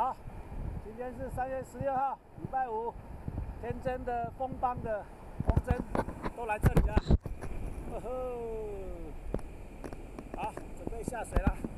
好今天是三月十六号礼拜五天真的风帮的风筝都来这里了。哦吼好准备下水了。